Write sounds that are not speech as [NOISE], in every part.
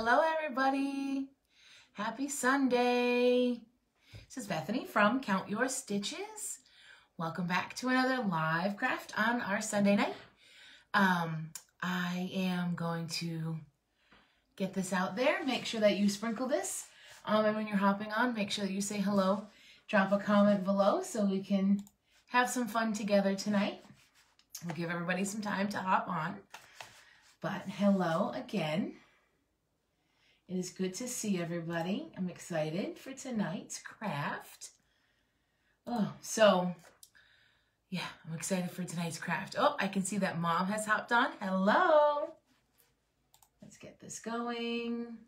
Hello, everybody. Happy Sunday. This is Bethany from Count Your Stitches. Welcome back to another live craft on our Sunday night. Um, I am going to get this out there. Make sure that you sprinkle this. Um, and when you're hopping on, make sure that you say hello. Drop a comment below so we can have some fun together tonight. We'll give everybody some time to hop on. But hello again. It is good to see everybody. I'm excited for tonight's craft. Oh, so yeah, I'm excited for tonight's craft. Oh, I can see that mom has hopped on. Hello. Let's get this going.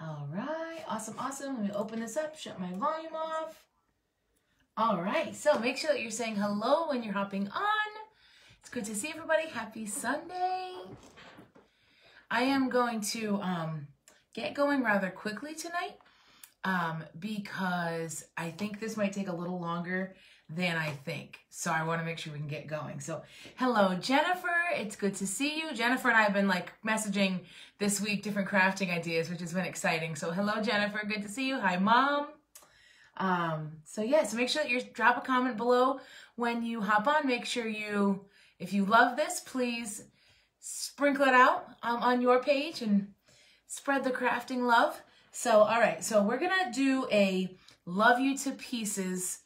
All right, awesome, awesome. Let me open this up, shut my volume off. All right, so make sure that you're saying hello when you're hopping on. It's good to see everybody. Happy Sunday. I am going to um, get going rather quickly tonight um, because I think this might take a little longer than I think. So I want to make sure we can get going. So hello, Jennifer. It's good to see you. Jennifer and I have been like messaging this week different crafting ideas, which has been exciting. So hello, Jennifer. Good to see you. Hi, Mom. Um, so yeah, so make sure that you drop a comment below when you hop on. Make sure you, if you love this, please sprinkle it out um, on your page and spread the crafting love. So, all right, so we're gonna do a love you to pieces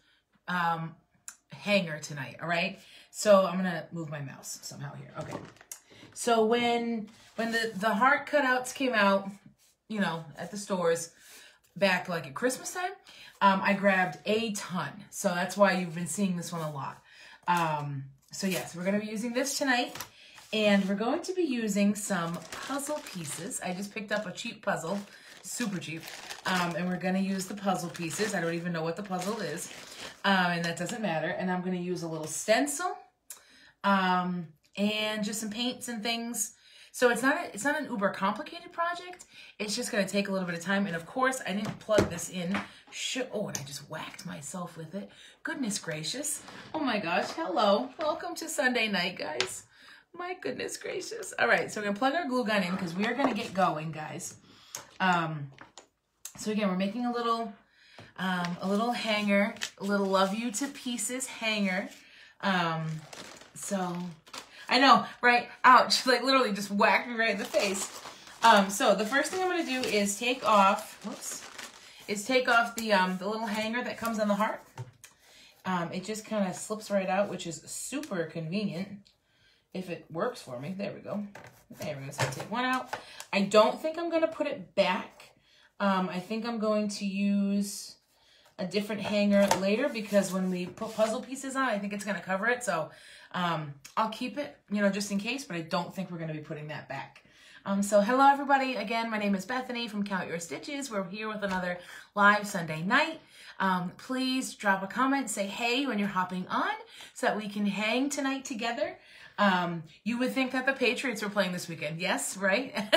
um, hanger tonight, all right? So I'm gonna move my mouse somehow here, okay. So when when the, the heart cutouts came out, you know, at the stores back like at Christmas time, um, I grabbed a ton. So that's why you've been seeing this one a lot. Um, so yes, we're gonna be using this tonight. And we're going to be using some puzzle pieces. I just picked up a cheap puzzle, super cheap. Um, and we're gonna use the puzzle pieces. I don't even know what the puzzle is. Um, and that doesn't matter. And I'm gonna use a little stencil um, and just some paints and things. So it's not a, it's not an uber complicated project. It's just gonna take a little bit of time. And of course, I didn't plug this in. oh, and I just whacked myself with it. Goodness gracious. Oh my gosh, hello. Welcome to Sunday night, guys. My goodness gracious. All right, so we're gonna plug our glue gun in because we are gonna get going, guys. Um, so again, we're making a little, um, a little hanger, a little love you to pieces hanger. Um, so I know, right? Ouch, [LAUGHS] like literally just whacked me right in the face. Um, so the first thing I'm gonna do is take off, whoops, is take off the, um, the little hanger that comes on the heart. Um, it just kind of slips right out, which is super convenient if it works for me. There we go. There we go. So I take one out. I don't think I'm going to put it back. Um, I think I'm going to use a different hanger later because when we put puzzle pieces on, I think it's going to cover it. So um, I'll keep it, you know, just in case, but I don't think we're going to be putting that back. Um, so hello everybody. Again, my name is Bethany from Count Your Stitches. We're here with another live Sunday night. Um, please drop a comment, say hey when you're hopping on so that we can hang tonight together. Um, you would think that the Patriots were playing this weekend. Yes, right? [LAUGHS]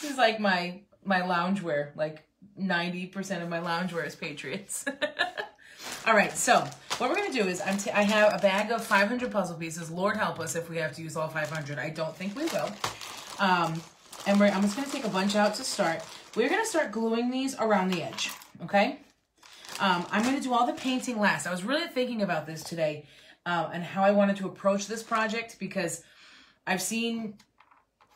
this is like my my loungewear. Like 90% of my loungewear is Patriots. [LAUGHS] All right, so what we're going to do is I'm t I have a bag of 500 puzzle pieces. Lord help us if we have to use all 500. I don't think we will. Um, and I'm just going to take a bunch out to start. We're going to start gluing these around the edge, okay? Um, I'm going to do all the painting last. I was really thinking about this today um, and how I wanted to approach this project because I've seen,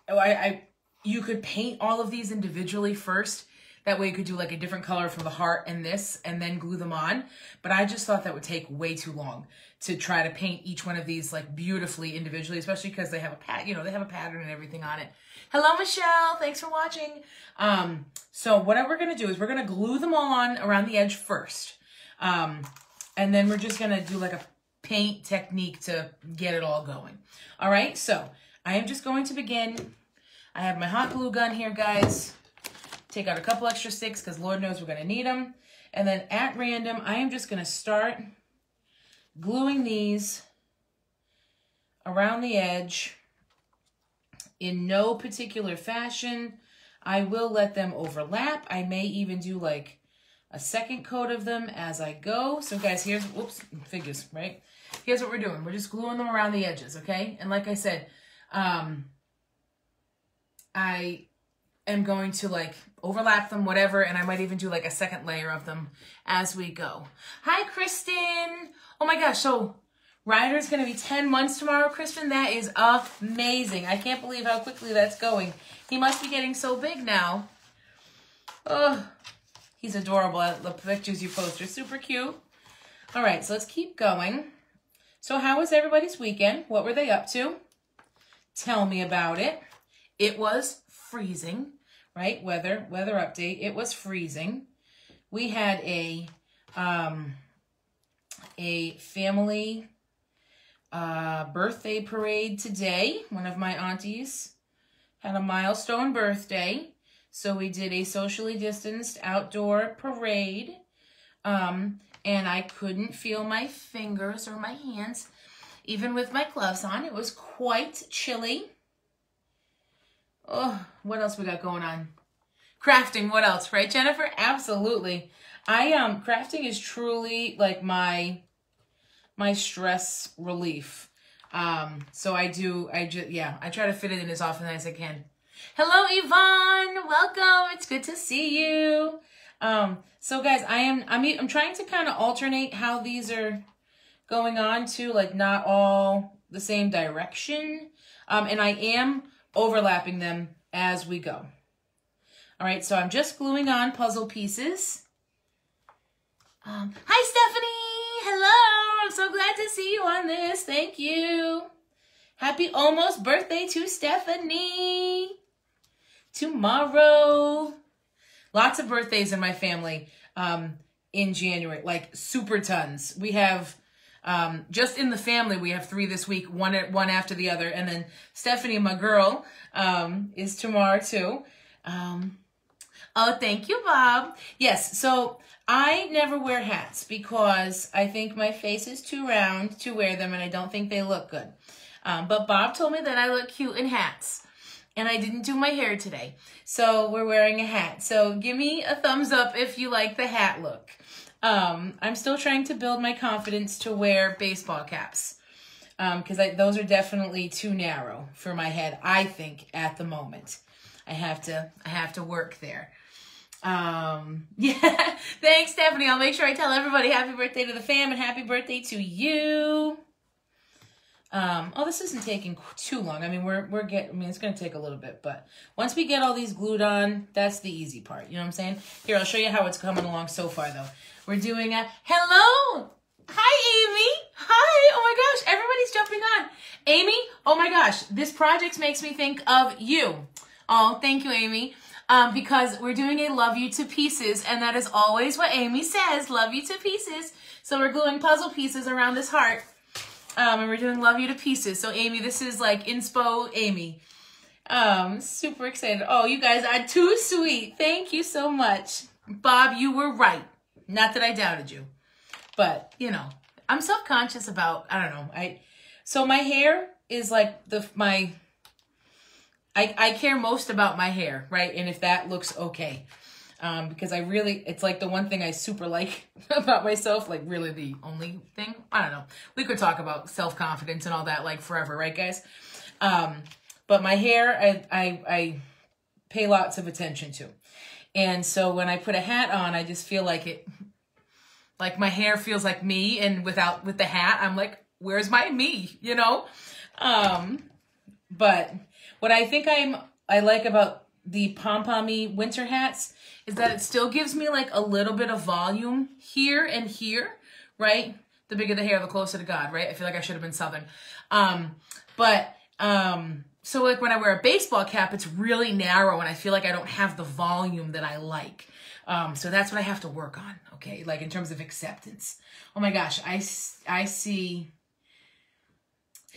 oh, I, I, you could paint all of these individually first. That way you could do like a different color for the heart and this and then glue them on. But I just thought that would take way too long to try to paint each one of these like beautifully individually, especially because they have a pat, you know, they have a pattern and everything on it. Hello, Michelle. Thanks for watching. Um, so what we're going to do is we're going to glue them all on around the edge first. Um, and then we're just going to do like a paint technique to get it all going. All right, so I am just going to begin. I have my hot glue gun here, guys. Take out a couple extra sticks because Lord knows we're going to need them. And then at random, I am just going to start gluing these around the edge in no particular fashion. I will let them overlap. I may even do like a second coat of them as I go. So guys, here's, whoops, figures, right? Here's what we're doing. We're just gluing them around the edges, okay? And like I said, um, I am going to like overlap them, whatever, and I might even do like a second layer of them as we go. Hi, Kristen. Oh my gosh, so Ryder's gonna be 10 months tomorrow, Kristen. That is amazing. I can't believe how quickly that's going. He must be getting so big now. Oh, he's adorable. The pictures you post are super cute. All right, so let's keep going. So how was everybody's weekend? What were they up to? Tell me about it. It was freezing, right? Weather, weather update. It was freezing. We had a, um, a family uh, birthday parade today. One of my aunties had a milestone birthday. So we did a socially distanced outdoor parade. Um, and I couldn't feel my fingers or my hands, even with my gloves on. It was quite chilly. Oh, what else we got going on? Crafting, what else, right, Jennifer? Absolutely. I um crafting is truly like my my stress relief. Um, so I do, I just, yeah, I try to fit it in as often as I can. Hello, Yvonne. Welcome. It's good to see you. Um, so guys, I am, I'm, I'm trying to kind of alternate how these are going on to like not all the same direction. Um, and I am overlapping them as we go. All right, so I'm just gluing on puzzle pieces. Um, hi, Stephanie. Hello. I'm so glad to see you on this. Thank you. Happy almost birthday to Stephanie. Tomorrow. Lots of birthdays in my family um, in January, like super tons. We have um, just in the family, we have three this week, one at one after the other, and then Stephanie, my girl, um, is tomorrow too. Um, oh, thank you, Bob. Yes, so I never wear hats because I think my face is too round to wear them, and I don't think they look good. Um, but Bob told me that I look cute in hats, and I didn't do my hair today, so we're wearing a hat. So give me a thumbs up if you like the hat look. Um, I'm still trying to build my confidence to wear baseball caps because um, those are definitely too narrow for my head. I think at the moment, I have to I have to work there. Um, [LAUGHS] yeah, thanks, Stephanie. I'll make sure I tell everybody happy birthday to the fam and happy birthday to you. Um, oh, this isn't taking too long. I mean, we're, we're getting, I mean, it's going to take a little bit, but once we get all these glued on, that's the easy part. You know what I'm saying? Here, I'll show you how it's coming along so far, though. We're doing a, hello! Hi, Amy! Hi! Oh my gosh, everybody's jumping on. Amy, oh my gosh, this project makes me think of you. Oh, thank you, Amy. Um, because we're doing a love you to pieces, and that is always what Amy says, love you to pieces. So we're gluing puzzle pieces around this heart um, and we're doing Love You to Pieces. So Amy, this is like inspo Amy. Um, super excited. Oh, you guys are too sweet. Thank you so much. Bob, you were right. Not that I doubted you. But, you know, I'm self-conscious about, I don't know. I so my hair is like the my I I care most about my hair, right? And if that looks okay um, because I really, it's like the one thing I super like [LAUGHS] about myself, like really the only thing. I don't know. We could talk about self confidence and all that like forever, right, guys? Um, but my hair, I, I, I pay lots of attention to. And so when I put a hat on, I just feel like it, [LAUGHS] like my hair feels like me. And without, with the hat, I'm like, where's my me, you know? Um, but what I think I'm, I like about the pom-pommy winter hats is that it still gives me like a little bit of volume here and here, right? The bigger the hair, the closer to God, right? I feel like I should have been Southern. Um, but, um, so like when I wear a baseball cap, it's really narrow and I feel like I don't have the volume that I like. Um, so that's what I have to work on, okay? Like in terms of acceptance. Oh my gosh, I, I see...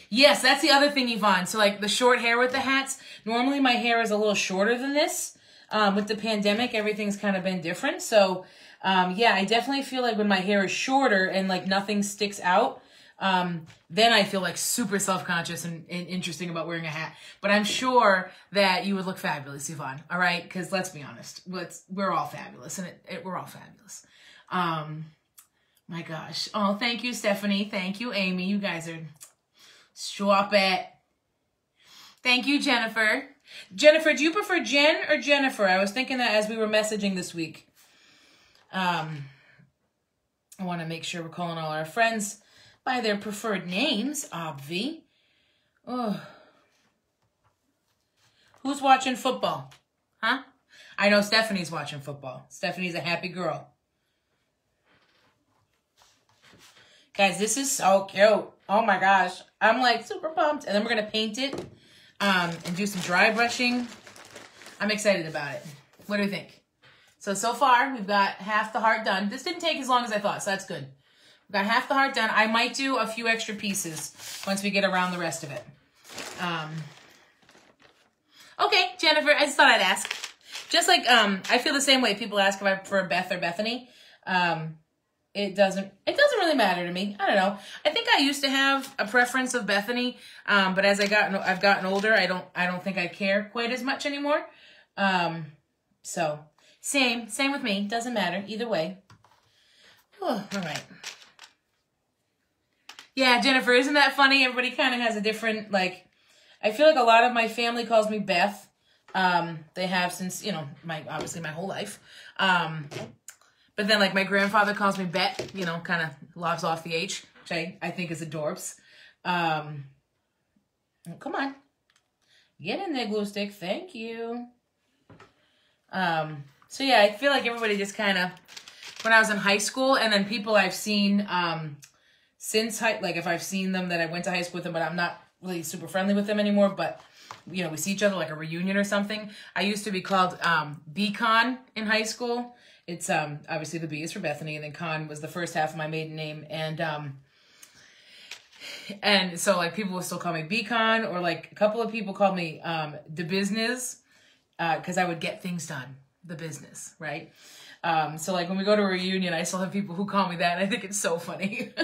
Yes, that's the other thing, Yvonne. So like the short hair with the hats, normally my hair is a little shorter than this. Um, with the pandemic, everything's kind of been different. So, um, yeah, I definitely feel like when my hair is shorter and like nothing sticks out, um, then I feel like super self-conscious and, and, interesting about wearing a hat. But I'm sure that you would look fabulous, Yvonne. All right, because let's be honest, let's we're all fabulous, and it, it, we're all fabulous. Um, my gosh. Oh, thank you, Stephanie. Thank you, Amy. You guys are stop it. Thank you, Jennifer. Jennifer, do you prefer Jen or Jennifer? I was thinking that as we were messaging this week. Um, I want to make sure we're calling all our friends by their preferred names, obvi. Oh. Who's watching football? Huh? I know Stephanie's watching football. Stephanie's a happy girl. Guys, this is so cute. Oh my gosh. I'm like super pumped. And then we're going to paint it um, and do some dry brushing. I'm excited about it. What do you think? So, so far, we've got half the heart done. This didn't take as long as I thought, so that's good. We've got half the heart done. I might do a few extra pieces once we get around the rest of it. Um, okay, Jennifer, I just thought I'd ask. Just like um, I feel the same way. People ask if I prefer Beth or Bethany. Um, it doesn't it doesn't really matter to me. I don't know. I think I used to have a preference of Bethany, um, but as I got I've gotten older, I don't I don't think I care quite as much anymore. Um, so same same with me. Doesn't matter either way. Oh, all right. Yeah, Jennifer, isn't that funny? Everybody kind of has a different like. I feel like a lot of my family calls me Beth. Um, they have since you know my obviously my whole life. Um, but then, like, my grandfather calls me Bet, you know, kind of lobs off the H, which I, I think is adorbs. Um, come on. Get in there, glue stick. Thank you. Um, so, yeah, I feel like everybody just kind of, when I was in high school, and then people I've seen um, since, high, like, if I've seen them that I went to high school with them, but I'm not really super friendly with them anymore, but you know, we see each other like a reunion or something. I used to be called um, Beacon in high school it's um obviously the B is for Bethany, and then Con was the first half of my maiden name, and um and so like people will still call me Beacon, or like a couple of people called me um the business, because uh, I would get things done, the business, right? Um, so like when we go to a reunion, I still have people who call me that, and I think it's so funny. [LAUGHS] oh,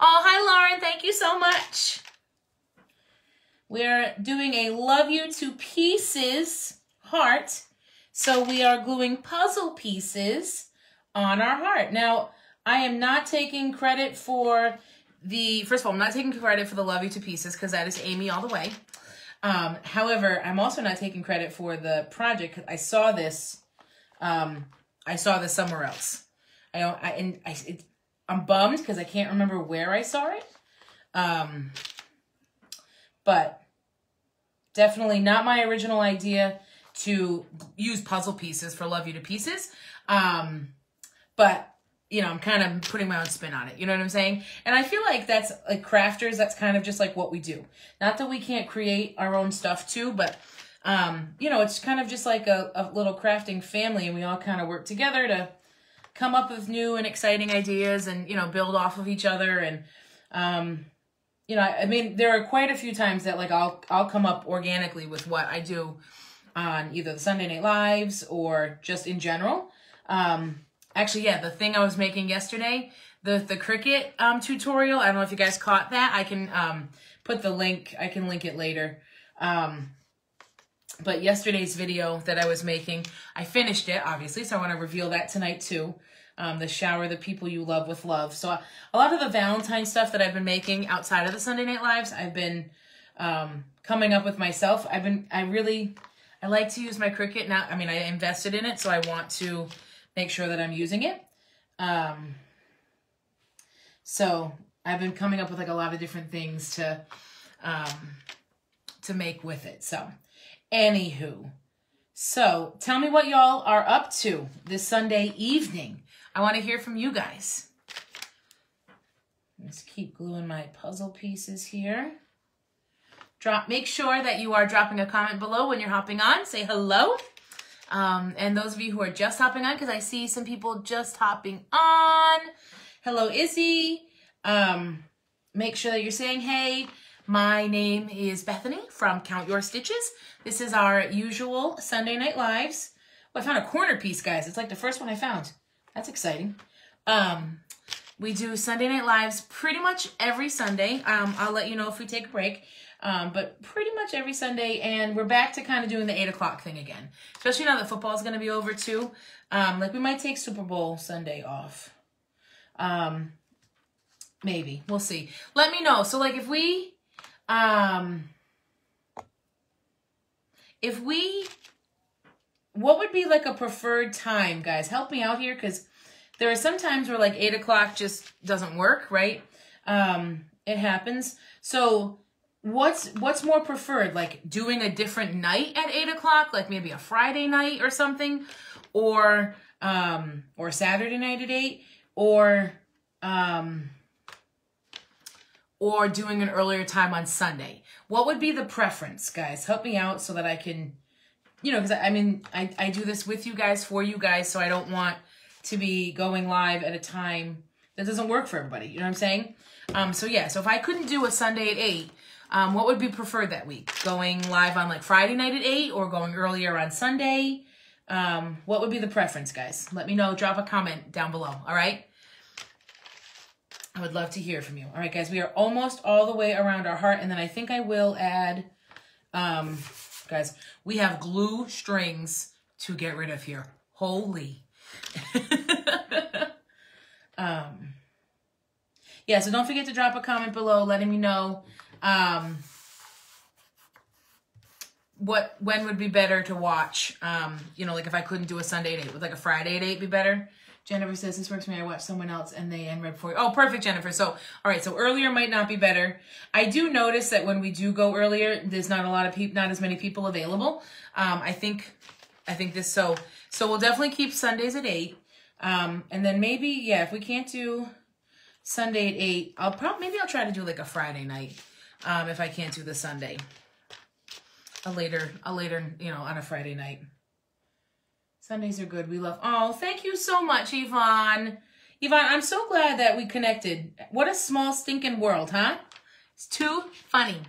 hi Lauren, thank you so much. We're doing a love you to pieces heart. So we are gluing puzzle pieces on our heart. Now, I am not taking credit for the, first of all, I'm not taking credit for the Love You to Pieces because that is Amy all the way. Um, however, I'm also not taking credit for the project I saw this, um, I saw this somewhere else. I don't, I, and I, it, I'm bummed because I can't remember where I saw it. Um, but definitely not my original idea to use puzzle pieces for Love You to Pieces. Um, but you know, I'm kind of putting my own spin on it. You know what I'm saying? And I feel like that's like crafters, that's kind of just like what we do. Not that we can't create our own stuff too, but um, you know, it's kind of just like a, a little crafting family and we all kind of work together to come up with new and exciting ideas and, you know, build off of each other. And, um, you know, I, I mean, there are quite a few times that like I'll, I'll come up organically with what I do on either the Sunday Night Lives or just in general. Um, actually, yeah, the thing I was making yesterday, the the Cricut um, tutorial. I don't know if you guys caught that. I can um, put the link. I can link it later. Um, but yesterday's video that I was making, I finished it, obviously, so I want to reveal that tonight too. Um, the shower the people you love with love. So a lot of the Valentine stuff that I've been making outside of the Sunday Night Lives, I've been um, coming up with myself. I've been, I really I like to use my Cricut now. I mean, I invested in it, so I want to make sure that I'm using it. Um, so I've been coming up with like a lot of different things to, um, to make with it. So anywho, so tell me what y'all are up to this Sunday evening. I want to hear from you guys. Let's keep gluing my puzzle pieces here. Drop. Make sure that you are dropping a comment below when you're hopping on. Say hello. Um, and those of you who are just hopping on, because I see some people just hopping on. Hello, Izzy. Um, make sure that you're saying, hey, my name is Bethany from Count Your Stitches. This is our usual Sunday Night Lives. Oh, I found a corner piece, guys. It's like the first one I found. That's exciting. Um, we do Sunday Night Lives pretty much every Sunday. Um, I'll let you know if we take a break. Um, but pretty much every Sunday, and we're back to kind of doing the 8 o'clock thing again. Especially now that football is going to be over too. Um, like we might take Super Bowl Sunday off. Um, maybe. We'll see. Let me know. So like if we Um, if we, what would be like a preferred time, guys? Help me out here because there are some times where like eight o'clock just doesn't work, right? Um, it happens. So what's what's more preferred? Like doing a different night at eight o'clock, like maybe a Friday night or something, or um, or Saturday night at eight, or um, or doing an earlier time on Sunday. What would be the preference, guys? Help me out so that I can, you know, because I, I mean, I, I do this with you guys, for you guys, so I don't want to be going live at a time that doesn't work for everybody. You know what I'm saying? Um, so yeah, so if I couldn't do a Sunday at 8, um, what would be preferred that week? Going live on like Friday night at 8 or going earlier on Sunday? Um, what would be the preference, guys? Let me know. Drop a comment down below, all right? I would love to hear from you. All right, guys, we are almost all the way around our heart, and then I think I will add, um, guys, we have glue strings to get rid of here. Holy. [LAUGHS] um, yeah, so don't forget to drop a comment below letting me know um, what when would be better to watch. Um, you know, like if I couldn't do a Sunday at 8, would like a Friday at 8 be better? Jennifer says, this works for me. I watch someone else and they end right before you. Oh, perfect, Jennifer. So, all right. So earlier might not be better. I do notice that when we do go earlier, there's not a lot of people, not as many people available. Um, I think, I think this, so, so we'll definitely keep Sundays at eight. Um, and then maybe, yeah, if we can't do Sunday at eight, I'll probably, maybe I'll try to do like a Friday night. Um, if I can't do the Sunday, a later, a later, you know, on a Friday night. Sundays are good. We love. Oh, thank you so much, Yvonne. Yvonne, I'm so glad that we connected. What a small stinking world, huh? It's too funny.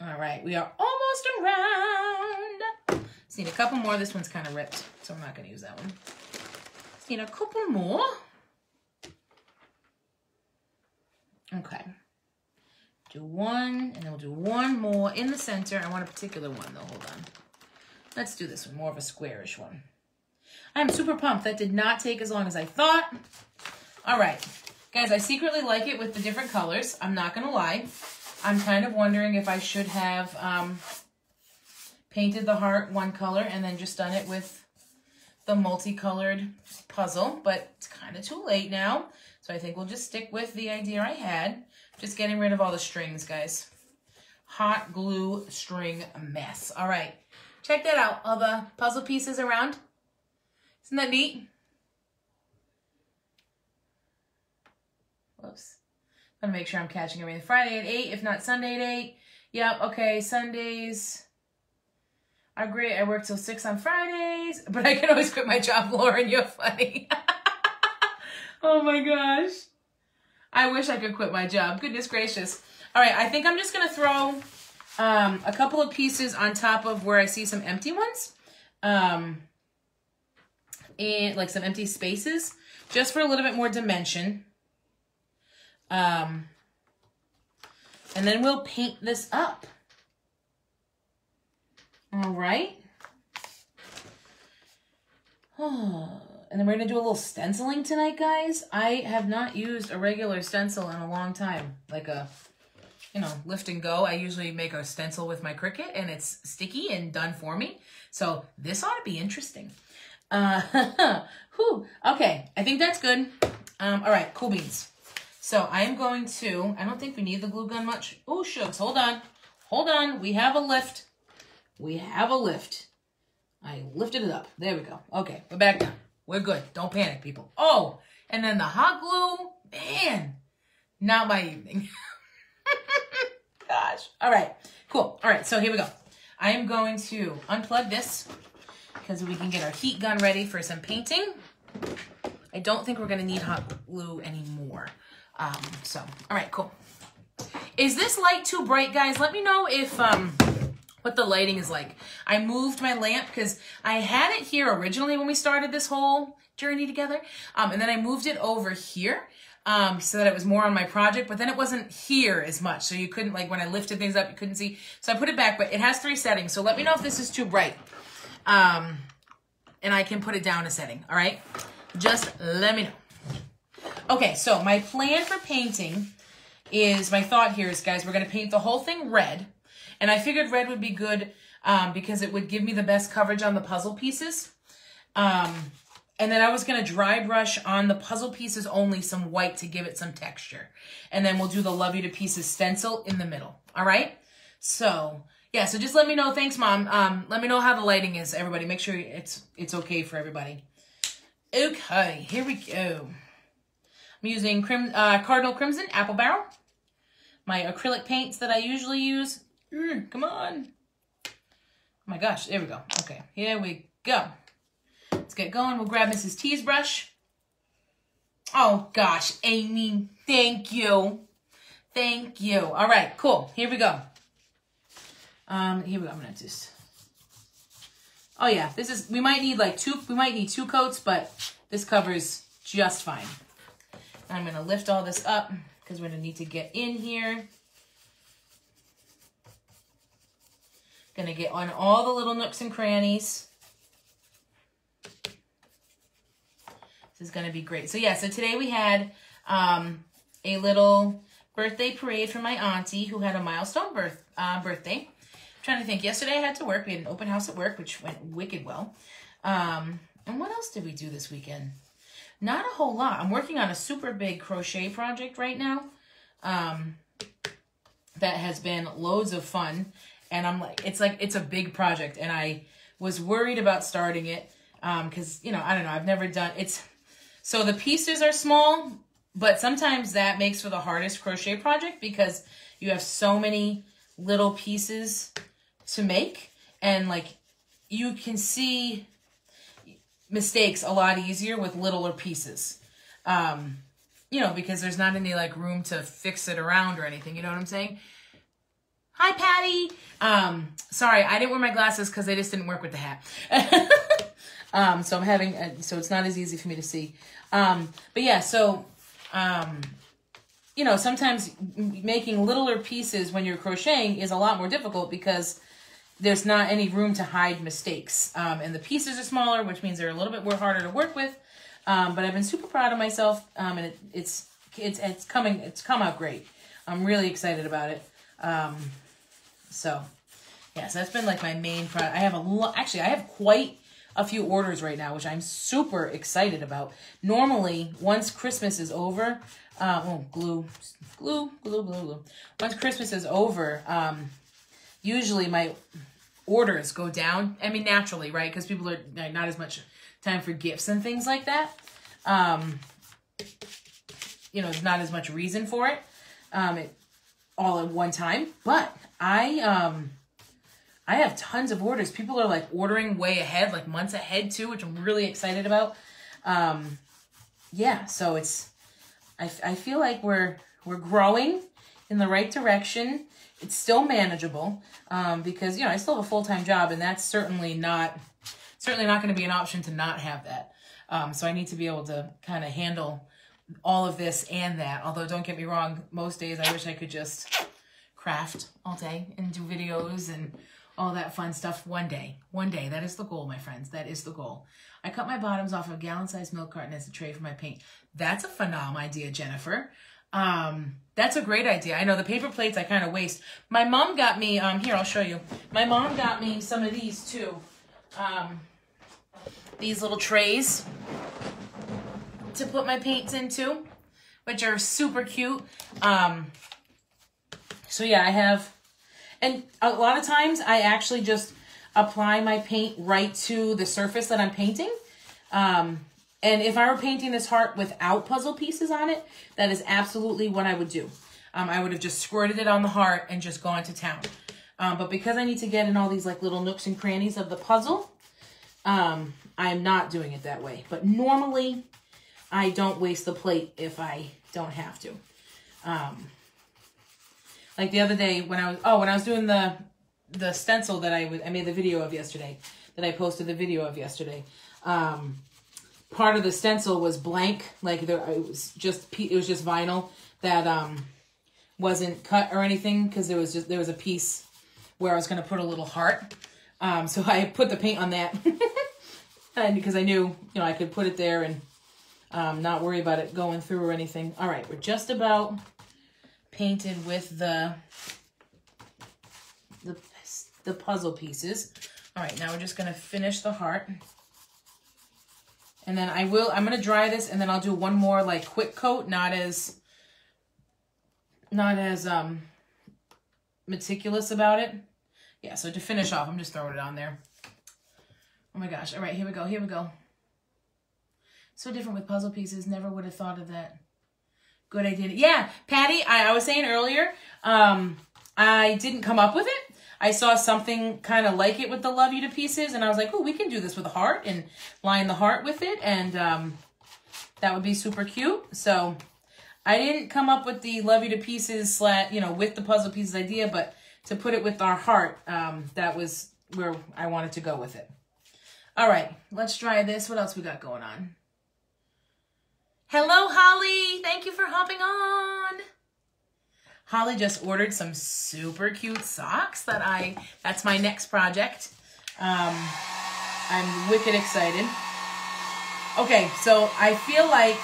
All right, we are almost around. Just need a couple more. This one's kind of ripped, so I'm not going to use that one. Just need a couple more. Okay. Do one, and then we'll do one more in the center. I want a particular one, though. Hold on. Let's do this one, more of a squarish one. I'm super pumped. That did not take as long as I thought. All right. Guys, I secretly like it with the different colors. I'm not going to lie. I'm kind of wondering if I should have um, painted the heart one color and then just done it with the multicolored puzzle, but it's kind of too late now. So I think we'll just stick with the idea I had. Just getting rid of all the strings, guys. Hot glue string mess. All right. Check that out, all the puzzle pieces around. Isn't that neat? Whoops. Gotta make sure I'm catching everything. Friday at 8, if not Sunday at 8. Yep, okay, Sundays are great. I work till 6 on Fridays, [LAUGHS] but I can always quit my job, Lauren. You're funny. [LAUGHS] oh my gosh. I wish I could quit my job. Goodness gracious. All right, I think I'm just going to throw um, a couple of pieces on top of where I see some empty ones. Um, and like some empty spaces just for a little bit more dimension. Um, and then we'll paint this up. All right. [SIGHS] Oh, and then we're going to do a little stenciling tonight, guys. I have not used a regular stencil in a long time. Like a you know, lift and go. I usually make a stencil with my Cricut and it's sticky and done for me. So this ought to be interesting. Uh, [LAUGHS] whew. Okay, I think that's good. Um, all right, cool beans. So I am going to, I don't think we need the glue gun much. Oh, shucks, hold on. Hold on, we have a lift. We have a lift. I lifted it up. There we go. Okay, we're back down. We're good. Don't panic, people. Oh, and then the hot glue, man, not my evening. [LAUGHS] Gosh. All right, cool. All right, so here we go. I am going to unplug this because we can get our heat gun ready for some painting. I don't think we're going to need hot glue anymore. Um, so, all right, cool. Is this light too bright, guys? Let me know if um, what the lighting is like. I moved my lamp because I had it here originally when we started this whole journey together. Um, and then I moved it over here um, so that it was more on my project, but then it wasn't here as much. So you couldn't, like when I lifted things up, you couldn't see. So I put it back, but it has three settings. So let me know if this is too bright. Um, and I can put it down a setting, all right? Just let me know. Okay, so my plan for painting is, my thought here is, guys, we're going to paint the whole thing red. And I figured red would be good um, because it would give me the best coverage on the puzzle pieces. Um, and then I was going to dry brush on the puzzle pieces only some white to give it some texture. And then we'll do the Love You to Pieces stencil in the middle. All right? So, yeah, so just let me know. Thanks, Mom. Um, let me know how the lighting is, everybody. Make sure it's it's okay for everybody. Okay, here we go. I'm using Crim uh, Cardinal Crimson Apple Barrel. My acrylic paints that I usually use. Mm, come on. Oh my gosh, there we go. Okay, here we go. Let's get going. We'll grab Mrs. T's brush. Oh gosh, Amy, thank you. Thank you. All right, cool. Here we go. Um, here we go. I'm gonna just. Oh yeah, this is. We might need like two. We might need two coats, but this covers just fine. I'm gonna lift all this up because we're gonna need to get in here. Gonna get on all the little nooks and crannies. This is gonna be great. So yeah, so today we had um, a little birthday parade for my auntie who had a milestone birth uh, birthday. I'm trying to think. Yesterday I had to work. We had an open house at work, which went wicked well. Um, and what else did we do this weekend? Not a whole lot. I'm working on a super big crochet project right now. Um, that has been loads of fun. And I'm like, it's like, it's a big project. And I was worried about starting it. Um, cause you know, I don't know, I've never done, it's, so the pieces are small, but sometimes that makes for the hardest crochet project because you have so many little pieces to make and like you can see mistakes a lot easier with littler pieces. Um, you know, because there's not any like room to fix it around or anything. You know what I'm saying? Hi, Patty. Um, sorry, I didn't wear my glasses because they just didn't work with the hat. [LAUGHS] um, so I'm having, a, so it's not as easy for me to see. Um, but yeah, so, um, you know, sometimes making littler pieces when you're crocheting is a lot more difficult because there's not any room to hide mistakes. Um, and the pieces are smaller, which means they're a little bit more harder to work with. Um, but I've been super proud of myself, um, and it, it's it's it's coming it's come out great. I'm really excited about it. Um, so yeah, so that's been like my main project. I have a lot. Actually, I have quite a few orders right now, which I'm super excited about. Normally, once Christmas is over, uh, oh, glue, glue, glue, glue, glue. Once Christmas is over, um, usually my orders go down. I mean, naturally, right? Because people are like, not as much time for gifts and things like that. Um, you know, there's not as much reason for it, um, it all at one time. But I, um, I have tons of orders. People are like ordering way ahead, like months ahead too, which I'm really excited about. Um, yeah, so it's, I, I feel like we're, we're growing in the right direction it's still manageable um, because you know I still have a full time job, and that's certainly not certainly not going to be an option to not have that. Um, so I need to be able to kind of handle all of this and that. Although don't get me wrong, most days I wish I could just craft all day and do videos and all that fun stuff one day. One day. That is the goal, my friends. That is the goal. I cut my bottoms off a gallon-sized milk carton as a tray for my paint. That's a phenomenal idea, Jennifer. Um, that's a great idea. I know the paper plates I kind of waste. My mom got me, um, here, I'll show you. My mom got me some of these too. Um, these little trays to put my paints into, which are super cute. Um, so yeah, I have, and a lot of times I actually just apply my paint right to the surface that I'm painting. Um, and if I were painting this heart without puzzle pieces on it, that is absolutely what I would do. Um, I would have just squirted it on the heart and just gone to town. Um, but because I need to get in all these like little nooks and crannies of the puzzle, um, I'm not doing it that way. But normally, I don't waste the plate if I don't have to. Um, like the other day when I was, oh, when I was doing the the stencil that I, was I made the video of yesterday, that I posted the video of yesterday, um, part of the stencil was blank, like there it was just it was just vinyl that um wasn't cut or anything because there was just there was a piece where I was gonna put a little heart. Um, so I put the paint on that, [LAUGHS] and because I knew you know I could put it there and um, not worry about it going through or anything. All right, we're just about painted with the, the, the puzzle pieces. All right, now we're just gonna finish the heart. And then I will, I'm gonna dry this and then I'll do one more like quick coat, not as, not as um meticulous about it. Yeah, so to finish off, I'm just throwing it on there. Oh my gosh. All right, here we go. Here we go. So different with puzzle pieces. Never would have thought of that. Good idea. Yeah, Patty, I, I was saying earlier, um, I didn't come up with it. I saw something kind of like it with the Love You to Pieces, and I was like, oh, we can do this with a heart and line the heart with it, and um, that would be super cute. So I didn't come up with the Love You to Pieces, slat, you know, with the puzzle pieces idea, but to put it with our heart, um, that was where I wanted to go with it. All right, let's try this. What else we got going on? Hello, Holly. Thank you for hopping on. Holly just ordered some super cute socks that I, that's my next project. Um, I'm wicked excited. Okay, so I feel like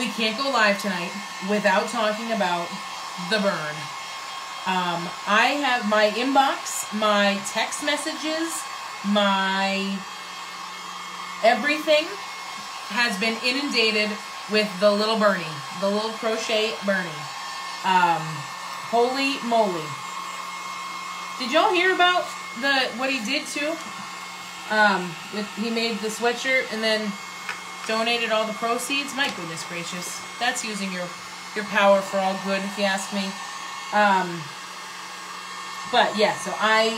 we can't go live tonight without talking about the Bern. Um, I have my inbox, my text messages, my everything has been inundated with the little Bernie, the little crochet Bernie. Um, holy moly. Did y'all hear about the what he did too? Um, with, he made the sweatshirt and then donated all the proceeds. My goodness gracious, that's using your your power for all good, if you ask me. Um, but yeah, so I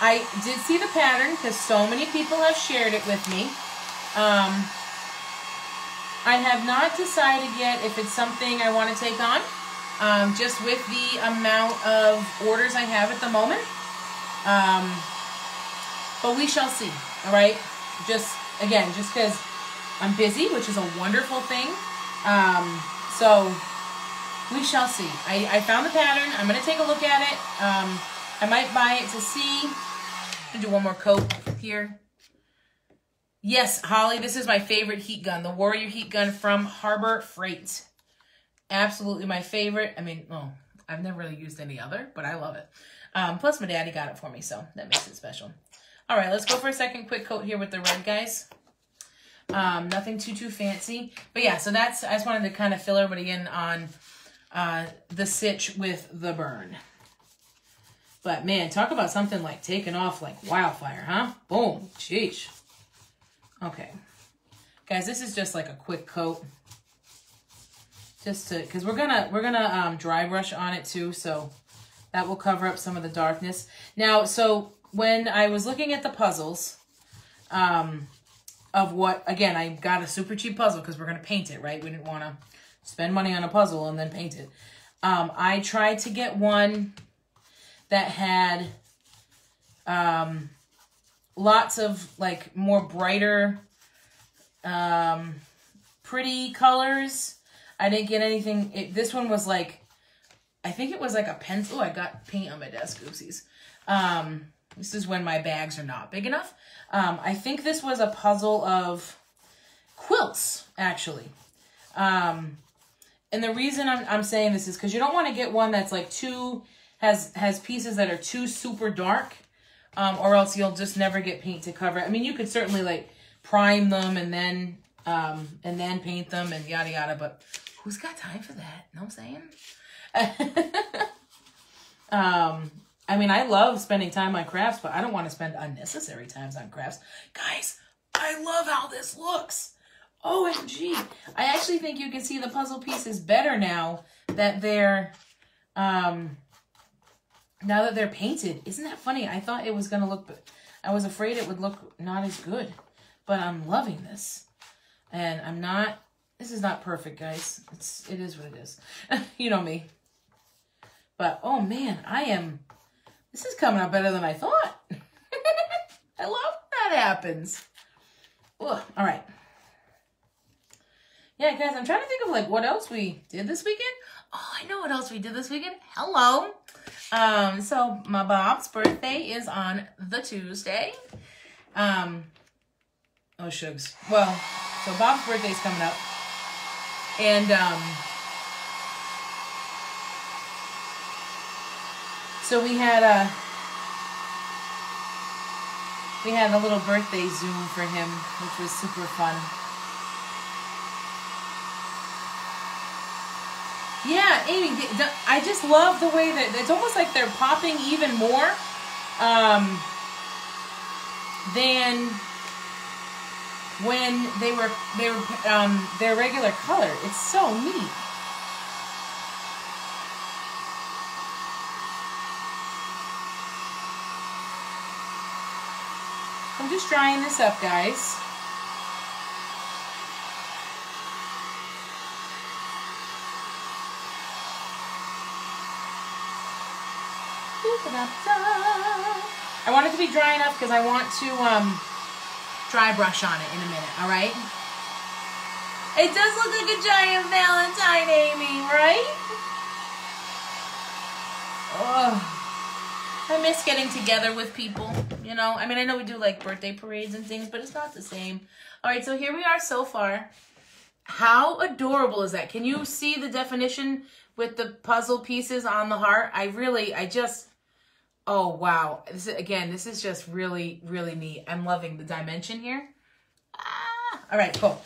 I did see the pattern because so many people have shared it with me. Um, I have not decided yet if it's something I want to take on. Um, just with the amount of orders I have at the moment. Um, but we shall see. All right. Just again, just because I'm busy, which is a wonderful thing. Um, so we shall see. I, I found the pattern. I'm going to take a look at it. Um, I might buy it to see do one more coat here. Yes, Holly, this is my favorite heat gun. The Warrior heat gun from Harbor Freight. Absolutely my favorite. I mean, oh, I've never really used any other, but I love it. Um, plus, my daddy got it for me, so that makes it special. All right, let's go for a second quick coat here with the red guys. Um, nothing too, too fancy. But yeah, so that's, I just wanted to kind of fill everybody in on uh, the sitch with the Bern. But man, talk about something like taking off like wildfire, huh? Boom. Sheesh. Okay. Guys, this is just like a quick coat. Just to, because we're gonna, we're gonna um, dry brush on it too, so that will cover up some of the darkness. Now, so when I was looking at the puzzles, um, of what, again, I got a super cheap puzzle because we're gonna paint it, right? We didn't want to spend money on a puzzle and then paint it. Um, I tried to get one that had um, lots of like more brighter, um, pretty colors. I didn't get anything. It, this one was like, I think it was like a pencil. Oh, I got paint on my desk. Oopsies. Um, this is when my bags are not big enough. Um, I think this was a puzzle of quilts, actually. Um, and the reason I'm, I'm saying this is because you don't want to get one that's like too has has pieces that are too super dark, um, or else you'll just never get paint to cover. I mean, you could certainly like prime them and then um, and then paint them and yada yada, but who's got time for that? You Know what I'm saying? [LAUGHS] um, I mean, I love spending time on crafts, but I don't want to spend unnecessary times on crafts. Guys, I love how this looks. OMG. I actually think you can see the puzzle pieces better now that they're um, now that they're painted. Isn't that funny? I thought it was going to look, I was afraid it would look not as good. But I'm loving this. And I'm not, this is not perfect, guys. It's, it is what it is. [LAUGHS] you know me. But, oh man, I am, this is coming out better than I thought. [LAUGHS] I love when that happens. Ugh, all right. Yeah, guys, I'm trying to think of like what else we did this weekend. Oh, I know what else we did this weekend. Hello. Um, so my Bob's birthday is on the Tuesday. Um, oh, shugs. Well, so Bob's birthday is coming up. And, um, so we had a, we had a little birthday Zoom for him, which was super fun. Yeah, Amy, I just love the way that it's almost like they're popping even more um, than when they were they were um, their regular color. It's so neat. I'm just drying this up, guys. I want it to be dry enough because I want to um, dry brush on it in a minute, all right? It does look like a giant Valentine, Amy, right? Oh. I miss getting together with people, you know? I mean, I know we do like birthday parades and things, but it's not the same. All right, so here we are so far. How adorable is that? Can you see the definition with the puzzle pieces on the heart? I really, I just, oh, wow. This is, again, this is just really, really neat. I'm loving the dimension here. Ah, all right, cool.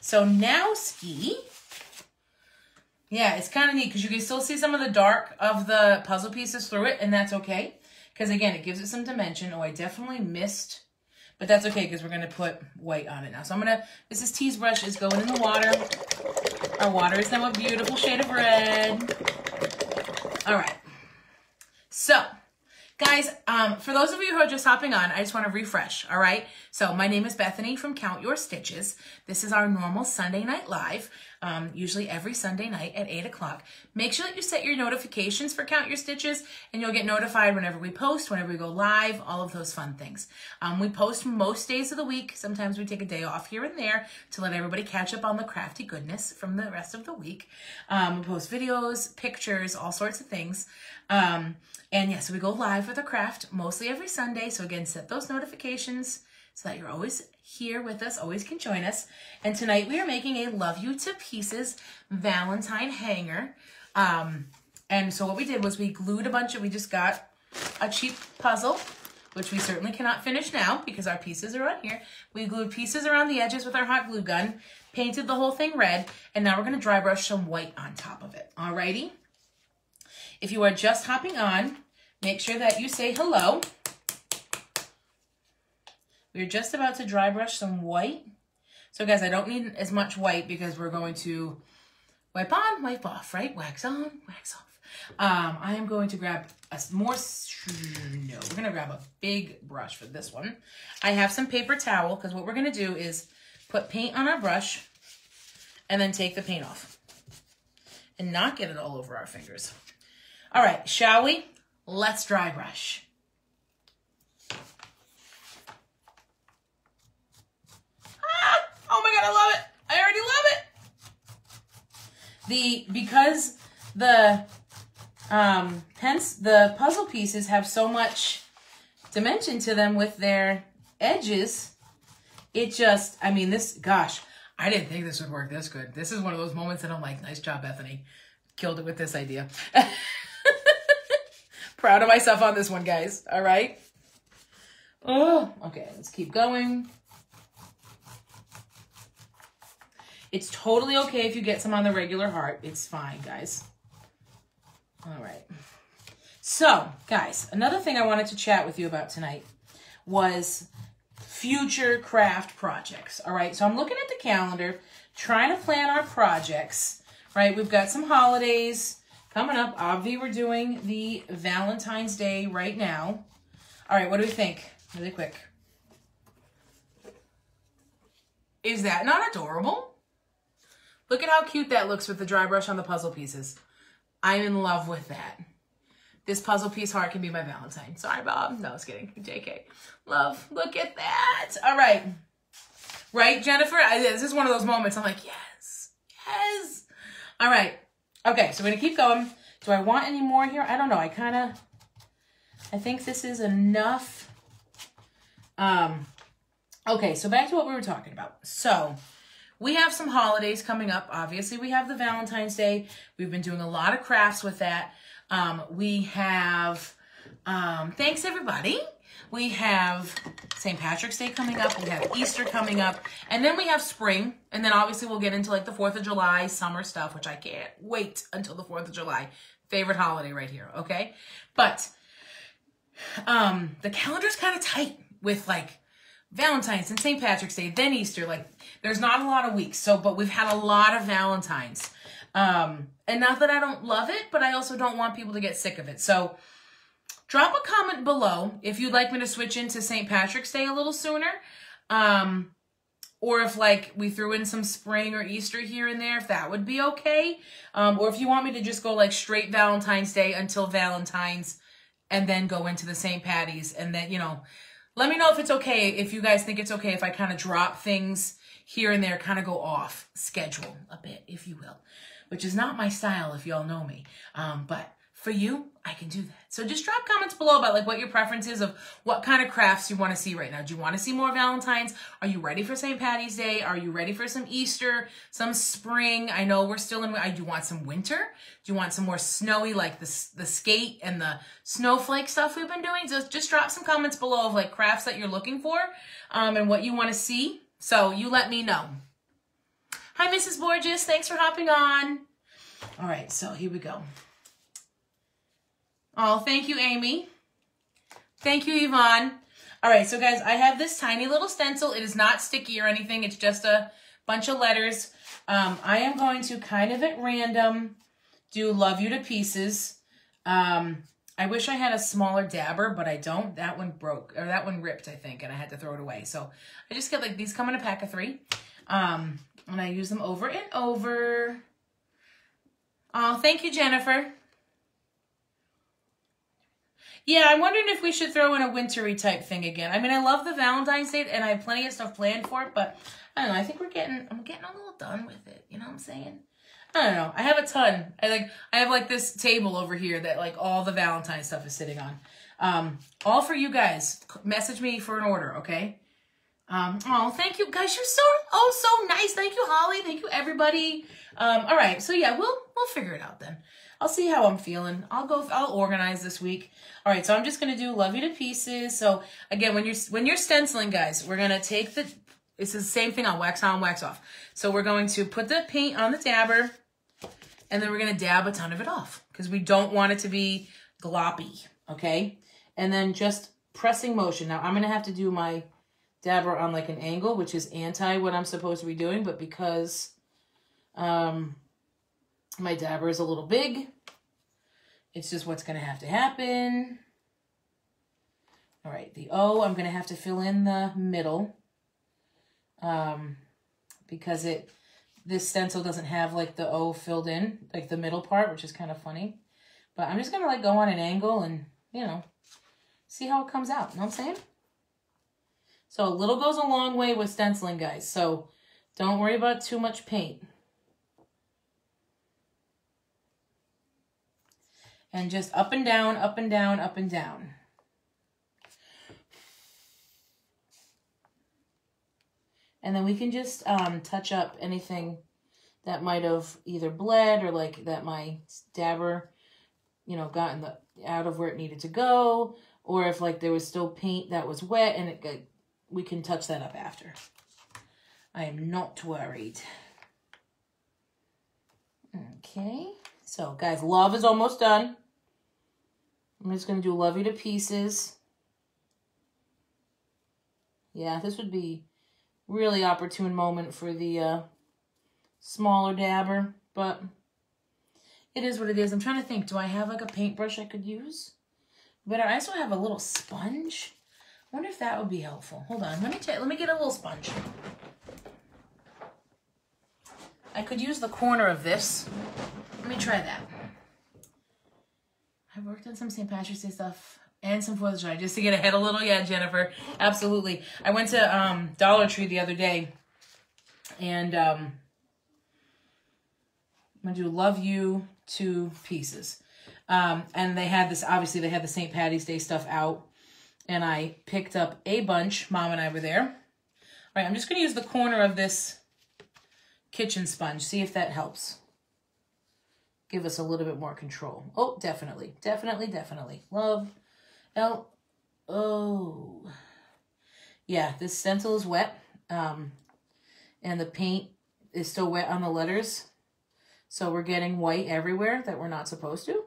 So now ski. Yeah, it's kind of neat because you can still see some of the dark of the puzzle pieces through it, and that's okay. Because again, it gives it some dimension. Oh, I definitely missed, but that's okay because we're going to put white on it now. So I'm going to, this is T's brush is going in the water. Our water is now a beautiful shade of red. All right. So Guys, um, for those of you who are just hopping on, I just want to refresh, all right? So my name is Bethany from Count Your Stitches. This is our normal Sunday night live, um, usually every Sunday night at 8 o'clock. Make sure that you set your notifications for Count Your Stitches, and you'll get notified whenever we post, whenever we go live, all of those fun things. Um, we post most days of the week. Sometimes we take a day off here and there to let everybody catch up on the crafty goodness from the rest of the week. Um, we post videos, pictures, all sorts of things. Um, and yes, we go live with a craft mostly every Sunday. So again, set those notifications so that you're always here with us, always can join us. And tonight we are making a Love You to Pieces Valentine hanger. Um, and so what we did was we glued a bunch of, we just got a cheap puzzle, which we certainly cannot finish now because our pieces are on here. We glued pieces around the edges with our hot glue gun, painted the whole thing red, and now we're gonna dry brush some white on top of it. Alrighty? If you are just hopping on, make sure that you say hello. We're just about to dry brush some white. So guys, I don't need as much white because we're going to wipe on, wipe off, right? Wax on, wax off. Um, I am going to grab a more, no, we're going to grab a big brush for this one. I have some paper towel because what we're going to do is put paint on our brush and then take the paint off and not get it all over our fingers. All right, shall we? Let's dry brush. Ah! Oh my God, I love it. I already love it. The, because the, um, hence the puzzle pieces have so much dimension to them with their edges, it just, I mean, this, gosh, I didn't think this would work this good. This is one of those moments that I'm like, nice job, Bethany. Killed it with this idea. [LAUGHS] Proud of myself on this one, guys. All right. Oh, okay. Let's keep going. It's totally okay if you get some on the regular heart. It's fine, guys. All right. So, guys, another thing I wanted to chat with you about tonight was future craft projects. All right. So I'm looking at the calendar, trying to plan our projects. Right. We've got some holidays. Coming up, Obvi, we're doing the Valentine's Day right now. All right, what do we think? Really quick. Is that not adorable? Look at how cute that looks with the dry brush on the puzzle pieces. I'm in love with that. This puzzle piece heart can be my Valentine. Sorry, Bob. No, I was kidding. JK. Love. Look at that. All right. Right, Jennifer? I, this is one of those moments. I'm like, yes. Yes. All right. Okay, so we're going to keep going. Do I want any more here? I don't know. I kind of, I think this is enough. Um, okay, so back to what we were talking about. So we have some holidays coming up. Obviously, we have the Valentine's Day. We've been doing a lot of crafts with that. Um, we have Um, thanks everybody. We have St. Patrick's Day coming up. We have Easter coming up. And then we have spring. And then obviously we'll get into like the 4th of July, summer stuff, which I can't wait until the 4th of July. Favorite holiday right here, okay? But um, the calendar's kind of tight with like Valentine's and St. Patrick's Day, then Easter. Like there's not a lot of weeks. So, but we've had a lot of Valentine's. Um, and not that I don't love it, but I also don't want people to get sick of it. So drop a comment below if you'd like me to switch into St. Patrick's Day a little sooner. Um, or if like we threw in some spring or Easter here and there, if that would be okay. Um, or if you want me to just go like straight Valentine's Day until Valentine's and then go into the St. Patty's and then, you know, let me know if it's okay, if you guys think it's okay if I kind of drop things here and there, kind of go off schedule a bit, if you will, which is not my style if y'all know me. Um, but for you, I can do that. So just drop comments below about like what your preference is of what kind of crafts you want to see right now. Do you want to see more Valentine's? Are you ready for St. Patty's Day? Are you ready for some Easter, some spring? I know we're still in, I do want some winter. Do you want some more snowy, like the, the skate and the snowflake stuff we've been doing? Just, just drop some comments below of like crafts that you're looking for um, and what you want to see. So you let me know. Hi, Mrs. Borges. Thanks for hopping on. All right, so here we go. Oh, thank you, Amy. Thank you, Yvonne. All right, so guys, I have this tiny little stencil. It is not sticky or anything. It's just a bunch of letters. Um, I am going to kind of at random do Love You to Pieces. Um, I wish I had a smaller dabber, but I don't. That one broke, or that one ripped, I think, and I had to throw it away. So I just get like, these come in a pack of three. Um, and I use them over and over. Oh, thank you, Jennifer. Yeah, I'm wondering if we should throw in a wintry type thing again. I mean, I love the Valentine's Day, and I have plenty of stuff planned for it, but I don't know. I think we're getting, I'm getting a little done with it. You know what I'm saying? I don't know. I have a ton. I like, I have like this table over here that like all the Valentine stuff is sitting on. Um, all for you guys. Message me for an order, okay? Um, oh, thank you guys. You're so, oh, so nice. Thank you, Holly. Thank you, everybody. Um, all right. So yeah, we'll, we'll figure it out then. I'll see how I'm feeling. I'll go, I'll organize this week. All right, so I'm just going to do Love You to Pieces. So again, when you're, when you're stenciling, guys, we're going to take the, it's the same thing on wax on, wax off. So we're going to put the paint on the dabber and then we're going to dab a ton of it off because we don't want it to be gloppy, okay? And then just pressing motion. Now I'm going to have to do my dabber on like an angle, which is anti what I'm supposed to be doing, but because um, my dabber is a little big. It's just what's going to have to happen. All right, the O, I'm going to have to fill in the middle um, because it this stencil doesn't have like the O filled in, like the middle part, which is kind of funny. But I'm just going to like go on an angle and, you know, see how it comes out. You know what I'm saying? So a little goes a long way with stenciling, guys. So don't worry about too much paint. And just up and down, up and down, up and down. And then we can just um, touch up anything that might have either bled or like that my dabber, you know, gotten the, out of where it needed to go. Or if like there was still paint that was wet and it got, we can touch that up after. I am not worried. Okay. So guys, love is almost done. I'm just going to do Love You to Pieces. Yeah, this would be really opportune moment for the uh, smaller dabber, but it is what it is. I'm trying to think, do I have like a paintbrush I could use? But I also have a little sponge. I wonder if that would be helpful. Hold on, let me let me get a little sponge. I could use the corner of this. Let me try that. I worked on some St. Patrick's Day stuff and some 4th of July just to get ahead a little. Yeah, Jennifer, absolutely. I went to um, Dollar Tree the other day and um, I'm to do Love You to Pieces. Um, and they had this, obviously they had the St. Patty's Day stuff out. And I picked up a bunch. Mom and I were there. All right, I'm just going to use the corner of this kitchen sponge. See if that helps give us a little bit more control. Oh, definitely, definitely, definitely. Love L O. Yeah, this stencil is wet. Um, and the paint is still wet on the letters. So we're getting white everywhere that we're not supposed to.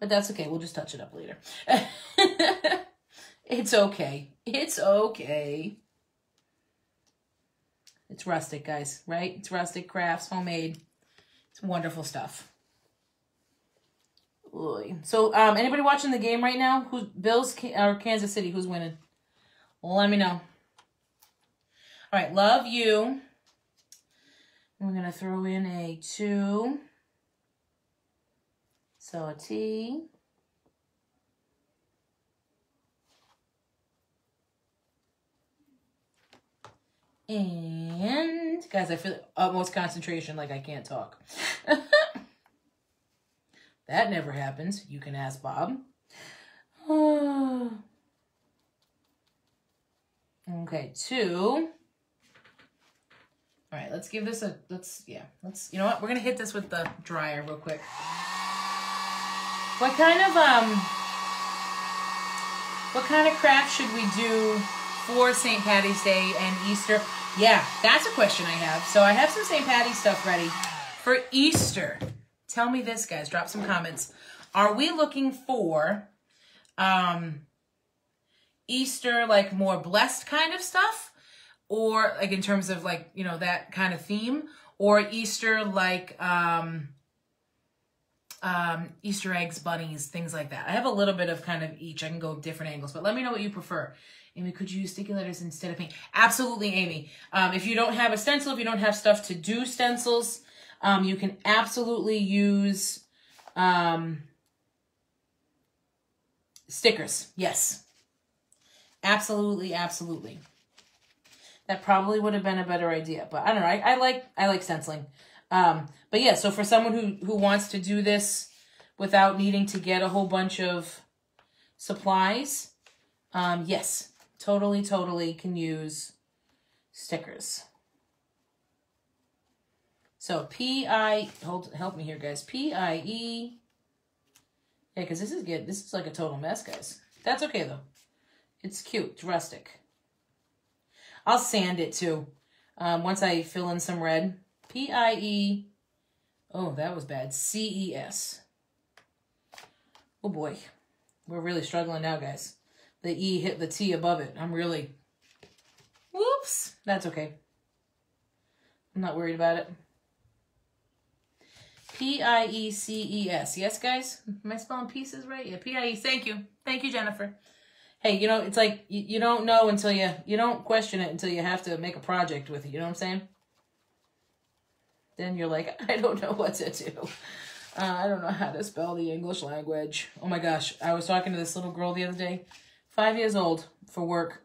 But that's okay. We'll just touch it up later. [LAUGHS] it's okay. It's okay. It's rustic, guys, right? It's rustic crafts, homemade. It's wonderful stuff. Oy. So, um, anybody watching the game right now? Who's Bills or Kansas City? Who's winning? Let me know. All right, love you. We're gonna throw in a two. So a T. And guys, I feel utmost concentration like I can't talk. [LAUGHS] that never happens. You can ask Bob. [SIGHS] okay, two. All right, let's give this a, let's, yeah, let's, you know what? We're going to hit this with the dryer real quick. What kind of, um, what kind of craft should we do for St. Patty's Day and Easter? Yeah, that's a question I have. So I have some St. Patty's stuff ready for Easter. Tell me this, guys. Drop some comments. Are we looking for um, Easter, like more blessed kind of stuff? Or like in terms of like, you know, that kind of theme? Or Easter like um, um, Easter eggs, bunnies, things like that. I have a little bit of kind of each. I can go different angles, but let me know what you prefer. Amy, could you use sticky letters instead of paint? Absolutely, Amy. Um, if you don't have a stencil, if you don't have stuff to do stencils, um, you can absolutely use um, stickers. Yes. Absolutely, absolutely. That probably would have been a better idea, but I don't know. I, I like I like stenciling. Um, but yeah, so for someone who who wants to do this without needing to get a whole bunch of supplies, um, yes, totally, totally can use stickers. So P-I, hold, help me here, guys. P-I-E. Yeah, because this is good. This is like a total mess, guys. That's okay, though. It's cute. It's rustic. I'll sand it, too. Um, once I fill in some red. P-I-E. Oh, that was bad. C-E-S. Oh, boy. We're really struggling now, guys the E hit the T above it. I'm really, whoops. That's okay. I'm not worried about it. P-I-E-C-E-S. Yes, guys? Am I spelling pieces right? Yeah, P-I-E. Thank you. Thank you, Jennifer. Hey, you know, it's like you, you don't know until you, you don't question it until you have to make a project with it. You know what I'm saying? Then you're like, [LAUGHS] I don't know what to do. Uh, I don't know how to spell the English language. Oh my gosh. I was talking to this little girl the other day five years old, for work.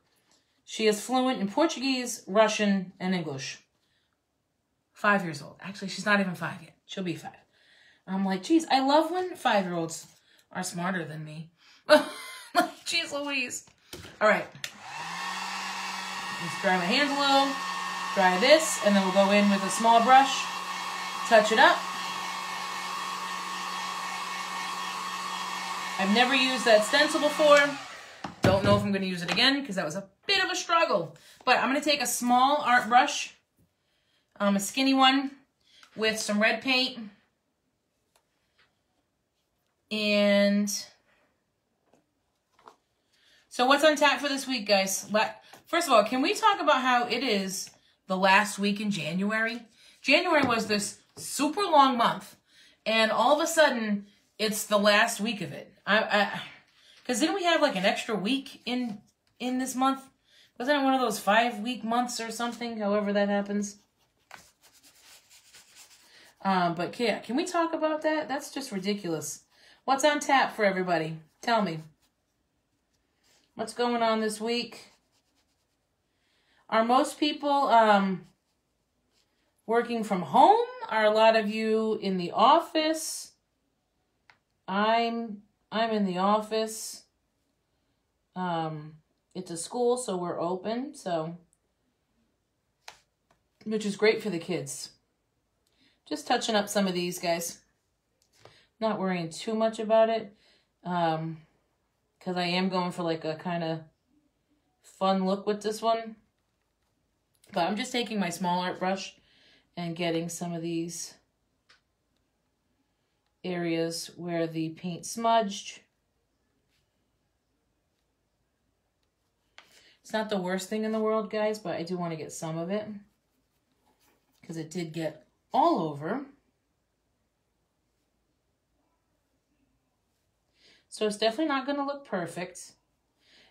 She is fluent in Portuguese, Russian, and English. Five years old. Actually, she's not even five yet. She'll be five. I'm like, geez, I love when five-year-olds are smarter than me. [LAUGHS] like, geez Louise. All right. Let's dry my hands a little. Dry this, and then we'll go in with a small brush. Touch it up. I've never used that stencil before. Don't know if I'm going to use it again because that was a bit of a struggle. But I'm going to take a small art brush, um, a skinny one, with some red paint. And so what's on tap for this week, guys? First of all, can we talk about how it is the last week in January? January was this super long month, and all of a sudden, it's the last week of it. I, I because didn't we have like an extra week in in this month? Wasn't it one of those five week months or something? However that happens. Um, but yeah, can we talk about that? That's just ridiculous. What's on tap for everybody? Tell me. What's going on this week? Are most people um, working from home? Are a lot of you in the office? I'm I'm in the office. Um, it's a school, so we're open, so which is great for the kids. Just touching up some of these guys. Not worrying too much about it. Um, because I am going for like a kind of fun look with this one. But I'm just taking my small art brush and getting some of these areas where the paint smudged. It's not the worst thing in the world, guys, but I do want to get some of it because it did get all over. So it's definitely not going to look perfect.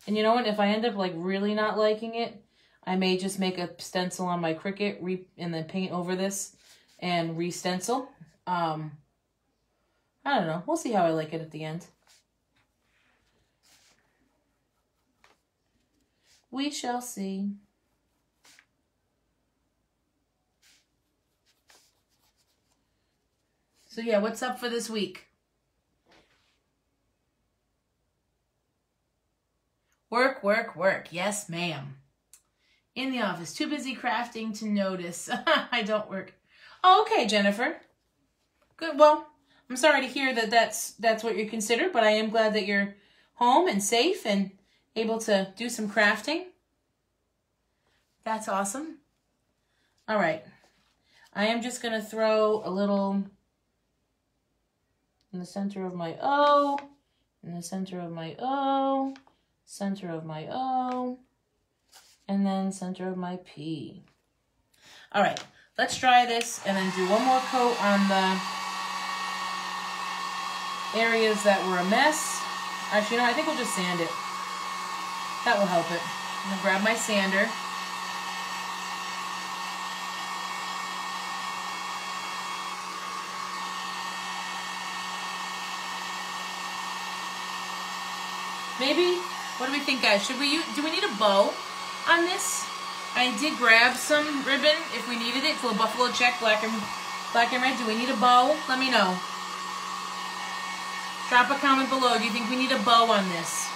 And you know what? If I end up like really not liking it, I may just make a stencil on my Cricut re and then paint over this and re-stencil. Um, I don't know. We'll see how I like it at the end. We shall see. So yeah, what's up for this week? Work, work, work. Yes, ma'am. In the office. Too busy crafting to notice. [LAUGHS] I don't work. Oh, okay, Jennifer. Good. Well, I'm sorry to hear that that's that's what you consider, but I am glad that you're home and safe and able to do some crafting. That's awesome. All right. I am just going to throw a little in the center of my O, in the center of my O, center of my O, and then center of my P. All right, let's try this and then do one more coat on the areas that were a mess. Actually, no, I think we'll just sand it. That will help it. I'm gonna grab my sander. Maybe, what do we think, guys? Should we, do we need a bow on this? I did grab some ribbon if we needed it for a buffalo check, black and, black and red. Do we need a bow? Let me know. Drop a comment below. Do you think we need a bow on this?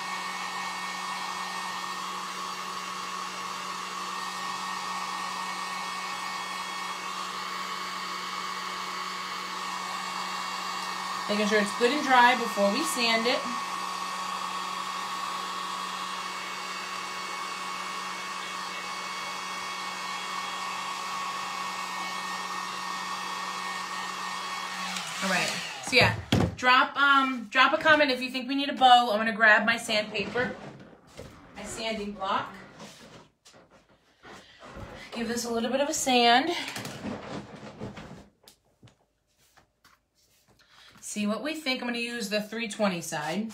Making sure it's good and dry before we sand it. All right, so yeah, drop um drop a comment if you think we need a bow. I'm gonna grab my sandpaper, my sanding block. Give this a little bit of a sand. See what we think. I'm gonna use the 320 side.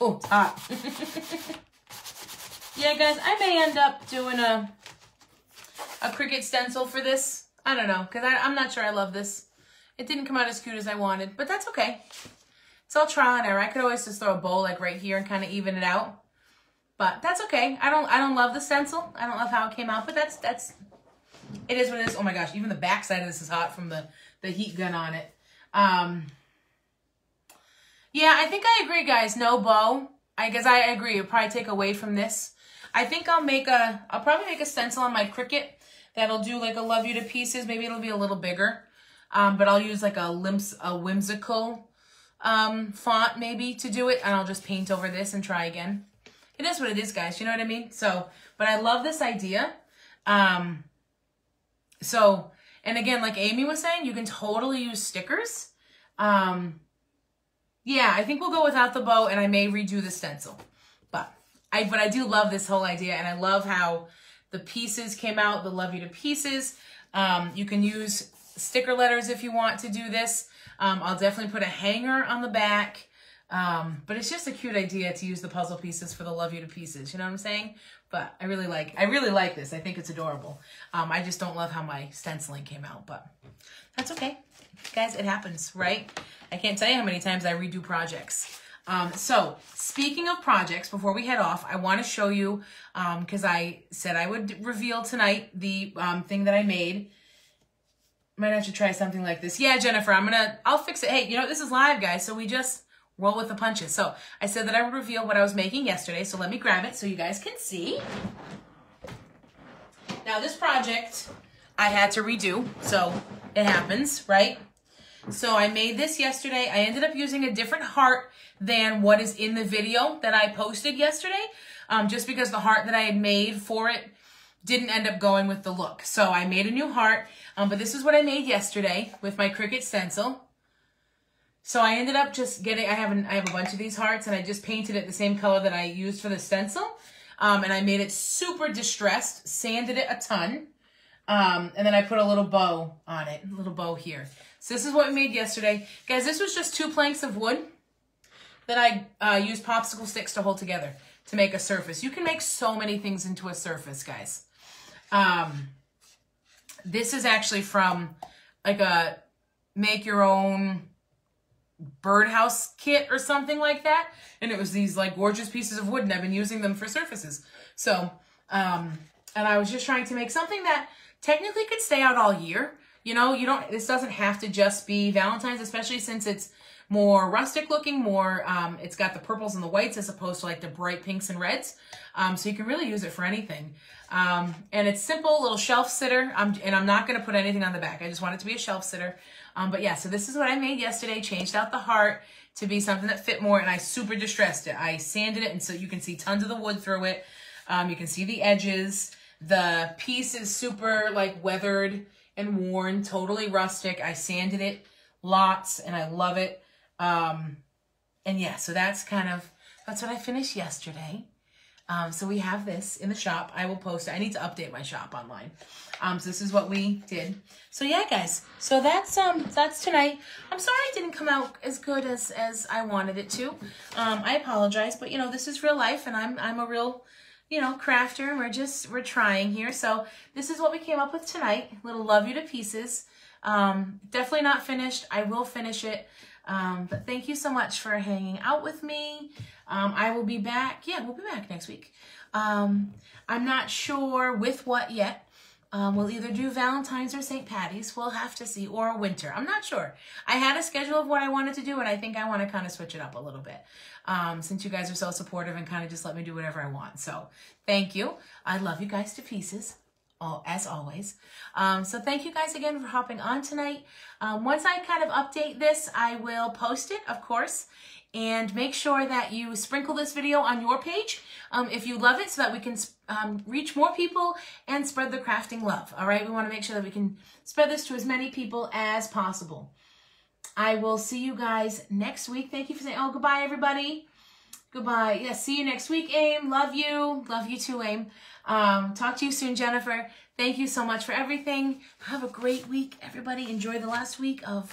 Oh, it's hot. [LAUGHS] Yeah, guys, I may end up doing a a Cricut stencil for this. I don't know, because I'm not sure I love this. It didn't come out as cute as I wanted, but that's okay. It's all trial and error. I could always just throw a bowl like right here and kind of even it out. But that's okay. I don't I don't love the stencil. I don't love how it came out, but that's that's it is what it is. Oh my gosh, even the back side of this is hot from the the heat gun on it. Um Yeah, I think I agree, guys. No bow. I guess I agree. It'll probably take away from this. I think I'll make a, I'll probably make a stencil on my Cricut that'll do like a love you to pieces. Maybe it'll be a little bigger. Um, but I'll use like a, limps, a whimsical um, font maybe to do it. And I'll just paint over this and try again. It is what it is, guys. You know what I mean? So, but I love this idea. Um, so, and again, like Amy was saying, you can totally use stickers. Um, yeah, I think we'll go without the bow and I may redo the stencil. I but I do love this whole idea, and I love how the pieces came out. The love you to pieces. Um, you can use sticker letters if you want to do this. Um, I'll definitely put a hanger on the back. Um, but it's just a cute idea to use the puzzle pieces for the love you to pieces. You know what I'm saying? But I really like, I really like this. I think it's adorable. Um, I just don't love how my stenciling came out, but that's okay. Guys, it happens, right? I can't tell you how many times I redo projects. Um, so speaking of projects, before we head off, I want to show you, because um, I said I would reveal tonight the um, thing that I made. Might have to try something like this. Yeah, Jennifer, I'm going to, I'll fix it. Hey, you know, this is live, guys, so we just roll with the punches. So I said that I would reveal what I was making yesterday, so let me grab it so you guys can see. Now this project I had to redo. So it happens, right? So I made this yesterday. I ended up using a different heart than what is in the video that I posted yesterday, um, just because the heart that I had made for it didn't end up going with the look. So I made a new heart, um, but this is what I made yesterday with my Cricut stencil. So I ended up just getting, I have, an, I have a bunch of these hearts and I just painted it the same color that I used for the stencil. Um, and I made it super distressed, sanded it a ton. Um, and then I put a little bow on it, a little bow here. So this is what we made yesterday. Guys, this was just two planks of wood that I uh, used popsicle sticks to hold together to make a surface. You can make so many things into a surface, guys. Um, this is actually from like a make your own birdhouse kit or something like that. And it was these like gorgeous pieces of wood and I've been using them for surfaces. So, um, and I was just trying to make something that technically could stay out all year. You know, you don't, this doesn't have to just be Valentine's, especially since it's more rustic looking, more, um, it's got the purples and the whites as opposed to like the bright pinks and reds. Um, so you can really use it for anything. Um, and it's simple, little shelf sitter. I'm, and I'm not going to put anything on the back. I just want it to be a shelf sitter. Um, but yeah, so this is what I made yesterday. Changed out the heart to be something that fit more. And I super distressed it. I sanded it. And so you can see tons of the wood through it. Um, you can see the edges. The piece is super like weathered and worn, totally rustic. I sanded it lots and I love it. Um, and yeah, so that's kind of, that's what I finished yesterday. Um, so we have this in the shop. I will post it. I need to update my shop online. Um, so this is what we did. So yeah, guys. So that's um that's tonight. I'm sorry it didn't come out as good as as I wanted it to. Um, I apologize, but you know this is real life, and I'm I'm a real you know crafter, we're just we're trying here. So this is what we came up with tonight. Little love you to pieces. Um, definitely not finished. I will finish it. Um, but thank you so much for hanging out with me. Um, I will be back. Yeah, we'll be back next week. Um, I'm not sure with what yet. Um, we'll either do Valentine's or St. Patty's. We'll have to see. Or winter. I'm not sure. I had a schedule of what I wanted to do, and I think I want to kind of switch it up a little bit. Um, since you guys are so supportive and kind of just let me do whatever I want. So thank you. I love you guys to pieces all, as always. Um, so thank you guys again for hopping on tonight. Um, once I kind of update this, I will post it, of course, and make sure that you sprinkle this video on your page um, if you love it so that we can um, reach more people and spread the crafting love. All right, we want to make sure that we can spread this to as many people as possible. I will see you guys next week. Thank you for saying, oh, goodbye, everybody. Goodbye. Yes, yeah, see you next week, Aim. Love you. Love you too, Aim. Um, talk to you soon, Jennifer. Thank you so much for everything. Have a great week, everybody. Enjoy the last week of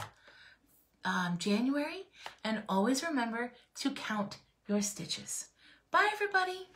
um, January. And always remember to count your stitches. Bye, everybody.